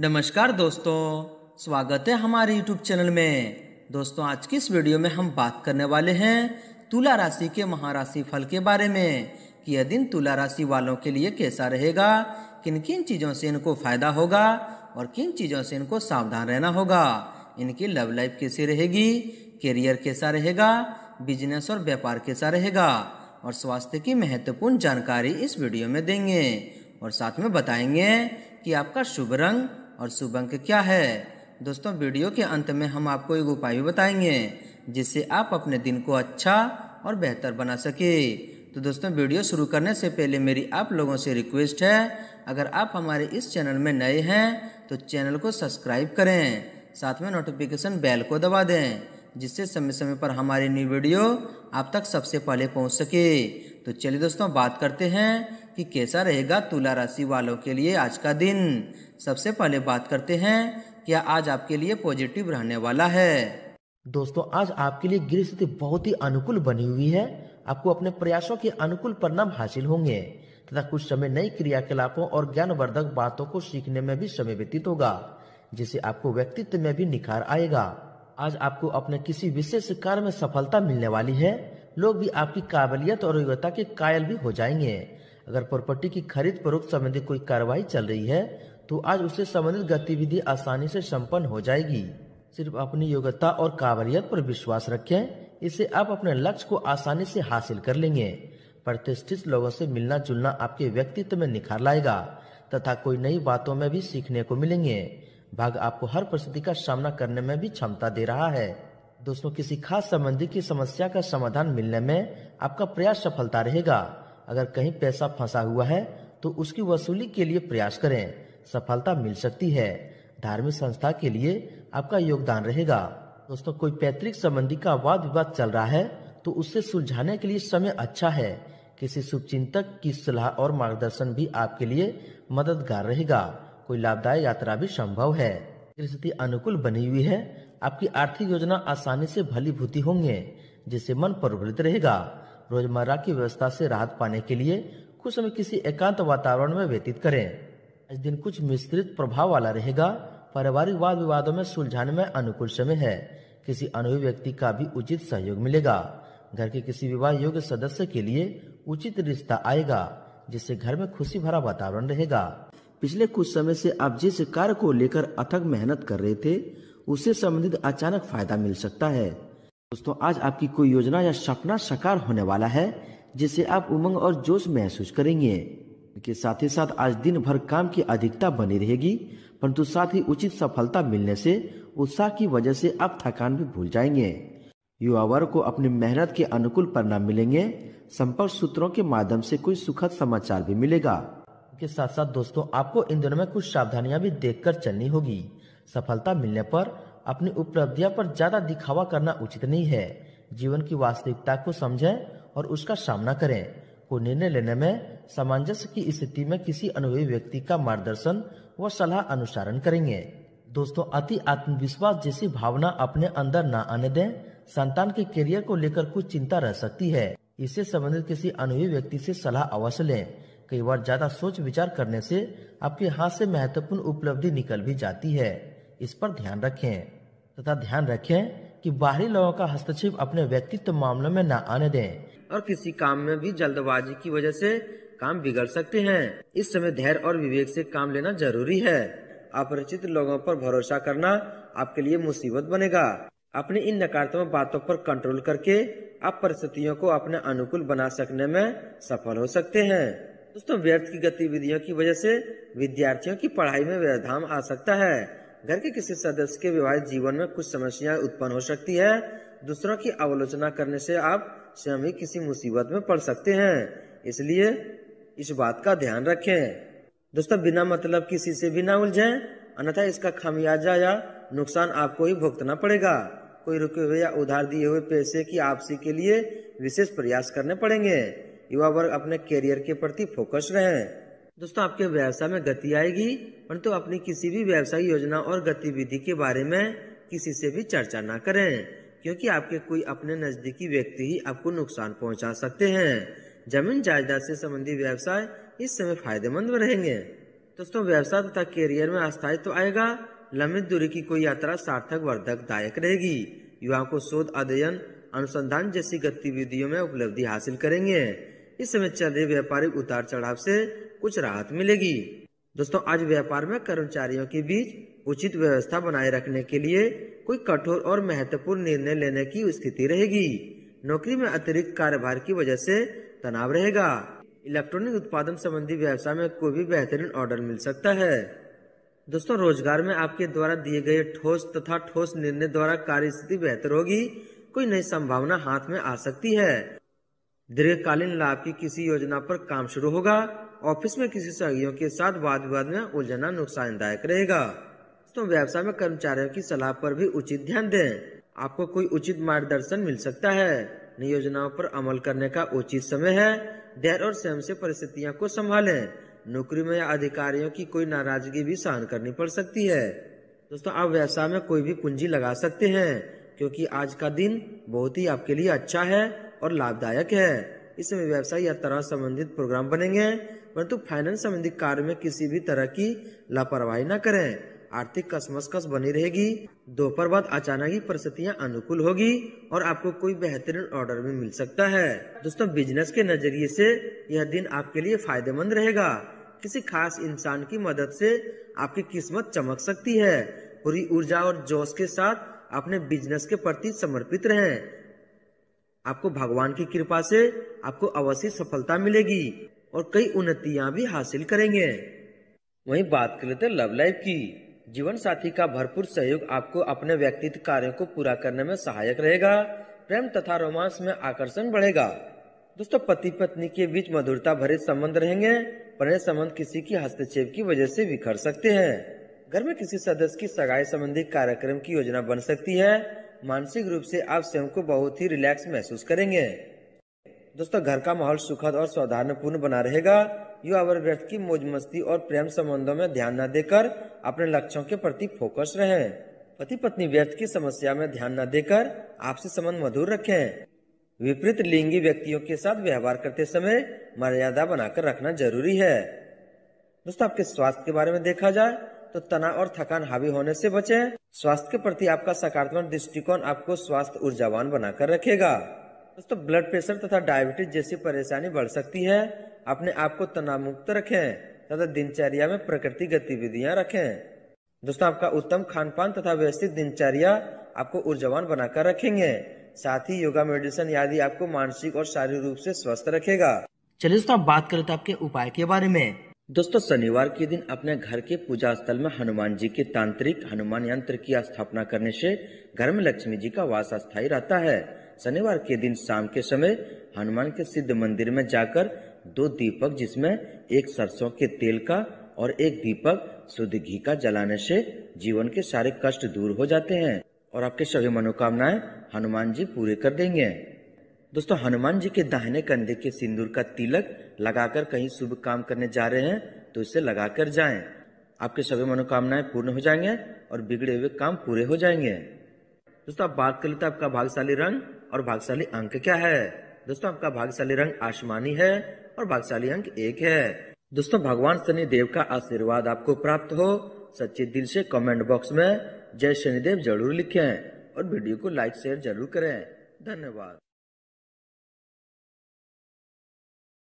नमस्कार दोस्तों, स्वागत है हमारे YouTube चैनल में। दोस्तों, आज की इस वीडियो में हम बात करने वाले हैं तुला राशि के महाराशि फल के बारे में कि यह दिन तुला राशि वालों के लिए कैसा रहेगा किन किन चीज़ों से इनको फ़ायदा होगा और किन चीज़ों से इनको सावधान रहना होगा। इनकी लव लाइफ कैसी रहेगी करियर कैसा रहेगा बिज़नेस और व्यापार कैसा रहेगा और स्वास्थ्य की महत्वपूर्ण जानकारी इस वीडियो में देंगे। और साथ में बताएँगे कि आपका शुभ रंग और अंक क्या है? दोस्तों, वीडियो के अंत में हम आपको एक उपाय भी बताएँगे, जिससे आप अपने दिन को अच्छा और बेहतर बना सके। तो दोस्तों, वीडियो शुरू करने से पहले मेरी आप लोगों से रिक्वेस्ट है, अगर आप हमारे इस चैनल में नए हैं तो चैनल को सब्सक्राइब करें, साथ में नोटिफिकेशन बेल को दबा दें, जिससे समय समय पर हमारी न्यू वीडियो आप तक सबसे पहले पहुँच सके। तो चलिए दोस्तों, बात करते हैं कि कैसा रहेगा तुला राशि वालों के लिए आज का दिन? सबसे पहले बात करते हैं, क्या आज आपके लिए पॉजिटिव रहने वाला है? दोस्तों, आज आपके लिए गृह स्थिति बहुत ही अनुकूल बनी हुई है। आपको अपने प्रयासों के अनुकूल परिणाम हासिल होंगे, तथा कुछ समय नई क्रियाकलापों और ज्ञानवर्धक बातों को सीखने में भी समय व्यतीत होगा, जिससे आपको व्यक्तित्व में भी निखार आएगा। आज आपको अपने किसी विशेष कार्य में सफलता मिलने वाली है। लोग भी आपकी काबिलियत और योग्यता के कायल भी हो जाएँगे। अगर प्रॉपर्टी की खरीद फरोख्त संबंधी कोई कार्रवाई चल रही है तो आज उससे संबंधित गतिविधि आसानी से संपन्न हो जाएगी। सिर्फ़ अपनी योग्यता और काबिलियत पर विश्वास रखें इससे आप अपने लक्ष्य को आसानी से हासिल कर लेंगे। प्रतिष्ठित लोगों से मिलना जुलना आपके व्यक्तित्व में निखार लाएगा, तथा कोई नई बातों में भी सीखने को मिलेंगे। भाग आपको हर परिस्थिति का सामना करने में भी क्षमता दे रहा है। दोस्तों, किसी खास संबंधी की समस्या का समाधान मिलने में आपका प्रयास सफलता रहेगा। अगर कहीं पैसा फंसा हुआ है तो उसकी वसूली के लिए प्रयास करें। सफलता मिल सकती है। धार्मिक संस्था के लिए आपका योगदान रहेगा। दोस्तों, कोई पैतृक संबंधी का वाद विवाद चल रहा है तो उससे सुलझाने के लिए समय अच्छा है। किसी शुभचिंतक की सलाह और मार्गदर्शन भी आपके लिए मददगार रहेगा। कोई लाभदायक यात्रा भी संभव है। स्थिति अनुकूल बनी हुई है, आपकी आर्थिक योजना आसानी से भली भूति होंगे, जिससे मन प्रवृत्त रहेगा। रोज़मर्रा की व्यवस्था से राहत पाने के लिए कुछ समय किसी एकांत वातावरण में व्यतीत करें। इस दिन कुछ मिश्रित प्रभाव वाला रहेगा। पारिवारिक वाद विवादों में सुलझाने में अनुकूल समय है। किसी अनुभवी व्यक्ति का भी उचित सहयोग मिलेगा। घर के किसी विवाह योग्य सदस्य के लिए उचित रिश्ता आएगा, जिससे घर में खुशी भरा वातावरण रहेगा। पिछले कुछ समय से आप जिस कार्य को लेकर अथक मेहनत कर रहे थे उससे संबंधित अचानक फ़ायदा मिल सकता है। दोस्तों, आज आपकी कोई योजना या सपना साकार होने वाला है जिससे आप उमंग और जोश महसूस करेंगे। के साथ ही साथ आज दिन भर काम की अधिकता बनी रहेगी, परंतु साथ ही उचित सफलता मिलने से उत्साह की वजह से आप थकान भी भूल जाएँगे। युवा वर्ग को अपनी मेहनत के अनुकूल परिणाम मिलेंगे, संपर्क सूत्रों के माध्यम से कोई सुखद समाचार भी मिलेगा। के साथ साथ दोस्तों, आपको इन दिनों में कुछ सावधानियाँ भी देखकर चलनी होगी। सफलता मिलने पर अपनी उपलब्धियाँ पर ज़्यादा दिखावा करना उचित नहीं है। जीवन की वास्तविकता को समझें और उसका सामना करें। को निर्णय लेने में सामंजस्य की स्थिति में किसी अनुभवी व्यक्ति का मार्गदर्शन व सलाह अनुसरण करेंगे। दोस्तों, अति आत्मविश्वास जैसी भावना अपने अंदर न आने दें। संतान के करियर को लेकर कुछ चिंता रह सकती है। इससे संबंधित किसी अनुभवी व्यक्ति से सलाह अवश्य लें। कई बार ज़्यादा सोच विचार करने से आपके हाथ से महत्वपूर्ण उपलब्धि निकल भी जाती है। इस पर ध्यान रखें, तथा ध्यान रखें कि बाहरी लोगों का हस्तक्षेप अपने व्यक्तित्व मामलों में न आने दें। और किसी काम में भी जल्दबाजी की वजह से काम बिगड़ सकते हैं। इस समय धैर्य और विवेक से काम लेना ज़रूरी है। अपरिचित लोगों पर भरोसा करना आपके लिए मुसीबत बनेगा। अपनी इन नकारात्मक बातों पर कंट्रोल करके आप परिस्थितियों को अपने अनुकूल बना सकने में सफल हो सकते हैं। दोस्तों, व्यर्थ की गतिविधियों की वजह से विद्यार्थियों की पढ़ाई में व्यवधान आ सकता है। घर के किसी सदस्य के विवाहित जीवन में कुछ समस्याएँ उत्पन्न हो सकती है। दूसरों की आलोचना करने से आप स्वयं ही किसी मुसीबत में पड़ सकते हैं। इसलिए इस बात का ध्यान रखें। दोस्तों, बिना मतलब किसी से भी ना उलझे। अन्यथा इसका खामियाजा या नुकसान आपको ही भुगतना पड़ेगा। कोई रुके हुए या उधार दिए हुए पैसे की आपसी के लिए विशेष प्रयास करने पड़ेंगे। युवा वर्ग अपने करियर के प्रति फोकस रहे। दोस्तों, आपके व्यवसाय में गति आएगी, परंतु तो अपनी किसी भी व्यवसाय योजना और गतिविधि के बारे में किसी से भी चर्चा ना करें, क्योंकि आपके कोई अपने नजदीकी व्यक्ति ही आपको नुकसान पहुँचा सकते हैं। ज़मीन जायदाद से संबंधी व्यवसाय इस समय फ़ायदेमंद रहेंगे। दोस्तों, व्यवसाय तथा कैरियर में अस्थायित्व तो आएगा, लंबित दूरी की कोई यात्रा सार्थक वर्धक दायक रहेगी। युवाओं को शोध, अध्ययन, अनुसंधान जैसी गतिविधियों में उपलब्धि हासिल करेंगे। इस समय चल रहे व्यापारिक उतार चढ़ाव से कुछ राहत मिलेगी। दोस्तों, आज व्यापार में कर्मचारियों के बीच उचित व्यवस्था बनाए रखने के लिए कोई कठोर और महत्वपूर्ण निर्णय लेने की स्थिति रहेगी। नौकरी में अतिरिक्त कार्यभार की वजह से तनाव रहेगा। इलेक्ट्रॉनिक उत्पादन संबंधी व्यवसाय में कोई भी बेहतरीन ऑर्डर मिल सकता है। दोस्तों, रोज़गार में आपके द्वारा दिए गए ठोस तथा ठोस निर्णय द्वारा कार्य स्थिति बेहतर होगी। कोई नई संभावना हाथ में आ सकती है। दीर्घकालीन लाभ की किसी योजना पर काम शुरू होगा। ऑफ़िस में किसी सहयोगियों के साथ वाद विवाद में उलझना नुकसानदायक रहेगा। तो व्यवसाय में कर्मचारियों की सलाह पर भी उचित ध्यान दें। आपको कोई उचित मार्गदर्शन मिल सकता है। योजनाओं पर अमल करने का उचित समय है। धैर्य और स्वयं से परिस्थितियों को संभालें। नौकरी में अधिकारियों की कोई नाराज़गी भी सहन करनी पड़ सकती है। दोस्तों, आप व्यवसाय में कोई भी पूंजी लगा सकते हैं, क्योंकि आज का दिन बहुत ही आपके लिए अच्छा है और लाभदायक है। इसमें व्यवसाय या तरह संबंधित प्रोग्राम बनेंगे। परंतु फाइनेंस संबंधी कार्य में किसी भी तरह की लापरवाही न करें। आर्थिक कसमस बनी रहेगी। दोपहर बाद अचानक ही परिस्थितियाँ अनुकूल होगी और आपको कोई बेहतरीन ऑर्डर भी मिल सकता है। दोस्तों बिज़नेस के नज़रिए से यह दिन आपके लिए फ़ायदेमंद रहेगा। किसी खास इंसान की मदद से आपकी किस्मत चमक सकती है। पूरी ऊर्जा और जोश के साथ अपने बिज़नेस के प्रति समर्पित रहें। आपको भगवान की कृपा से आपको अवश्य सफलता मिलेगी। और कई उन्नतियाँ भी हासिल करेंगे। वहीं बात कर लेते लव लाइफ की। जीवन साथी का भरपूर सहयोग आपको अपने व्यक्तित्व कार्यों को पूरा करने में सहायक रहेगा। प्रेम तथा रोमांस में आकर्षण बढ़ेगा। दोस्तों पति पत्नी के बीच मधुरता भरे संबंध रहेंगे, पर यह संबंध किसी की हस्तक्षेप की वजह से बिखर सकते हैं। घर में किसी सदस्य की सगाई संबंधी कार्यक्रम की योजना बन सकती है। मानसिक रूप से आप स्वयं को बहुत ही रिलैक्स महसूस करेंगे। दोस्तों, घर का माहौल सुखद और सौधारणपूर्ण बना रहेगा। युवा वर्ग व्यक्ति की मौज मस्ती और प्रेम संबंधों में ध्यान न देकर अपने लक्ष्यों के प्रति फोकस रहे। पति पत्नी व्यर्थ की समस्या में ध्यान न देकर आपसे संबंध मधुर रखें। विपरीत लिंगी व्यक्तियों के साथ व्यवहार करते समय मर्यादा बनाकर रखना ज़रूरी है। दोस्तों, आपके स्वास्थ्य के बारे में देखा जाए तो तनाव और थकान हावी होने से बचें। स्वास्थ्य के प्रति आपका सकारात्मक दृष्टिकोण आपको स्वास्थ्य ऊर्जावान बनाकर रखेगा। दोस्तों ब्लड प्रेशर तथा डायबिटीज़ जैसी परेशानी बढ़ सकती है। अपने आप को तनाव मुक्त रखें तथा दिनचर्या में प्रकृति गतिविधियाँ रखें। दोस्तों, आपका उत्तम खान पान तथा व्यवस्थित दिनचर्या आपको ऊर्जावान बनाकर रखेंगे। साथ ही योगा मेडिटेशन आदि आपको मानसिक और शारीरिक रूप से स्वस्थ रखेगा। चलिए दोस्तों आप बात करें तो आपके उपाय के बारे में। दोस्तों, शनिवार के दिन अपने घर के पूजा स्थल में हनुमान जी के तांत्रिक हनुमान यंत्र की स्थापना करने से घर में लक्ष्मी जी का वास अस्थायी रहता है। शनिवार के दिन शाम के समय हनुमान के सिद्ध मंदिर में जाकर दो दीपक जिसमें एक सरसों के तेल का और एक दीपक शुद्ध घी का जलाने से जीवन के सारे कष्ट दूर हो जाते हैं और आपके सभी मनोकामनाएँ हनुमान जी पूरे कर देंगे दोस्तों, हनुमान जी के दाहिने कंधे के सिंदूर का तिलक लगाकर कहीं शुभ काम करने जा रहे हैं तो इसे लगाकर जाएँ। आपके सभी मनोकामनाएँ पूर्ण हो जाएँगे और बिगड़े हुए काम पूरे हो जाएँगे दोस्तों, आप बात कर लेते आपका भाग्यशाली रंग और भागशाली अंक क्या है? दोस्तों, आपका भागशाली रंग आसमानी है और भागशाली अंक एक है। दोस्तों, भगवान शनि देव का आशीर्वाद आपको प्राप्त हो। सच्चे दिल से कमेंट बॉक्स में जय शनिदेव ज़रूर लिखें और वीडियो को लाइक शेयर ज़रूर करें। धन्यवाद।